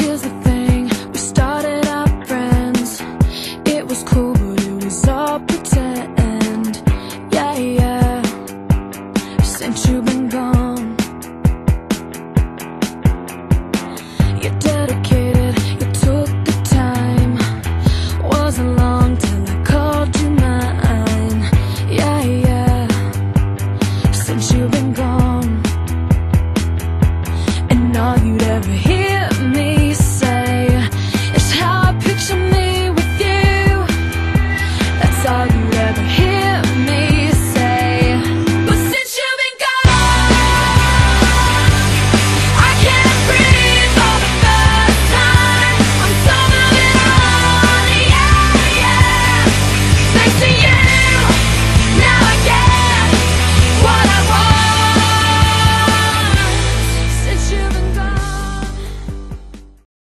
Here's the thing, we started out friends. It was cool, but it was all pretend. Yeah, yeah. Since you've been gone. You're dedicated, you took the time. Wasn't long till I called you mine. Yeah, yeah. Since you've been you